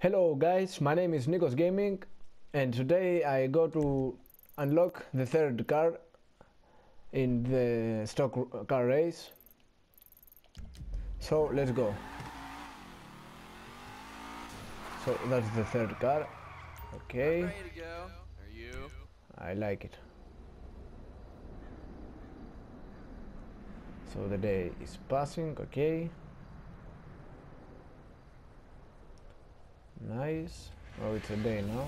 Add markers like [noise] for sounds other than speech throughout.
Hello guys, my name is Nikos Gaming and today I go to unlock the third car in the stock car race. So let's go. So that's the third car. Okay, Ready to go? Are you? I like it. So the day is passing, okay. Nice. Oh, it's a day now.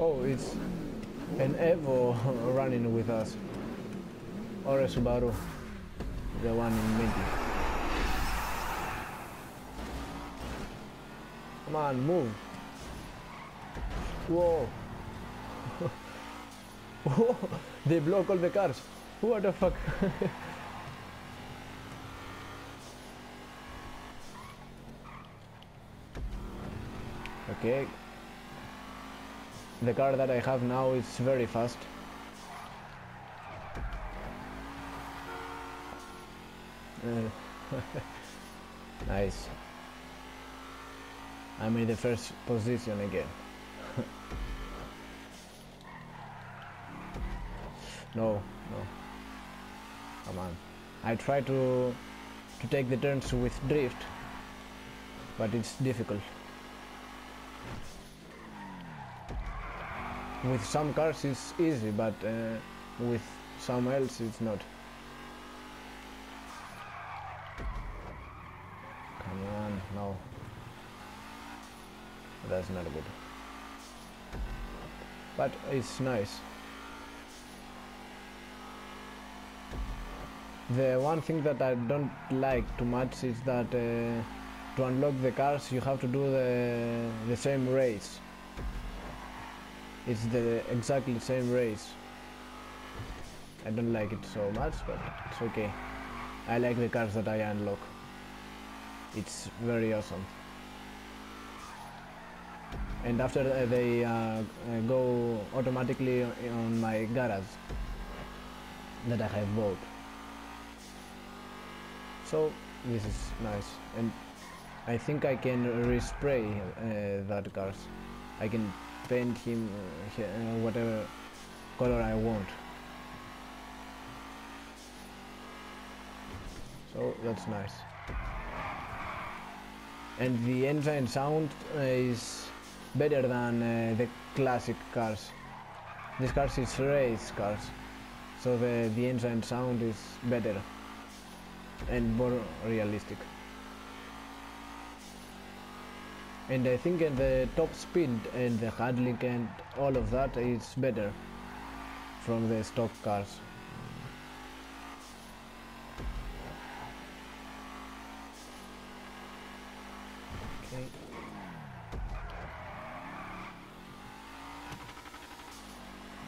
Oh, it's an Evo [laughs] running with us. Or a Subaru. The one in middle. Come on, move. Whoa. [laughs] Whoa. They block all the cars. What the fuck? [laughs] okay. The car that I have now is very fast. Uh, [laughs] nice. I'm in the first position again. [laughs] no, no. Come on. I try to to take the turns with drift, but it's difficult. With some cars it's easy, but uh, with some else it's not. Come on, no. That's not good. But it's nice. The one thing that I don't like too much is that uh, to unlock the cars you have to do the, the same race. It's the exactly same race. I don't like it so much, but it's okay. I like the cars that I unlock. It's very awesome. And after uh, they uh, go automatically on my garage that I have bought. So this is nice, and I think I can respray uh, that cars. I can paint him uh, uh, whatever color I want. So that's nice. And the engine sound uh, is better than uh, the classic cars. This cars is race cars, so the the engine sound is better and more realistic. And I think uh, the top speed and the handling and all of that is better from the stock cars. Okay.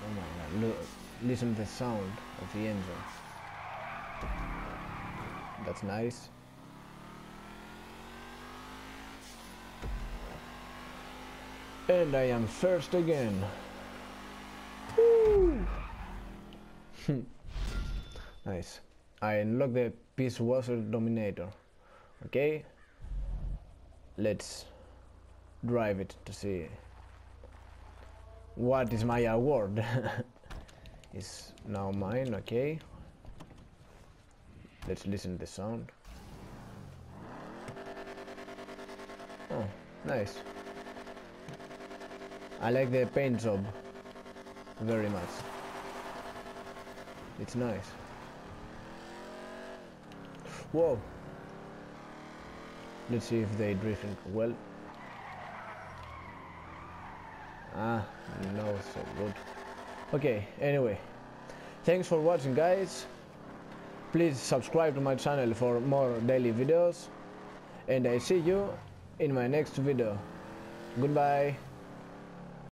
Oh my god, listen to the sound of the engine. That's nice. And I am first again. [laughs] Nice. I unlock the Pisswasser Dominator. Okay. Let's drive it to see what is my award. [laughs] is now mine, okay. Let's listen to the sound. Oh, nice. I like the paint job very much. It's nice. Whoa. Let's see if they drifting well. Ah, no, so good. Okay, anyway. Thanks for watching guys. Please subscribe to my channel for more daily videos. And I see you in my next video. Goodbye.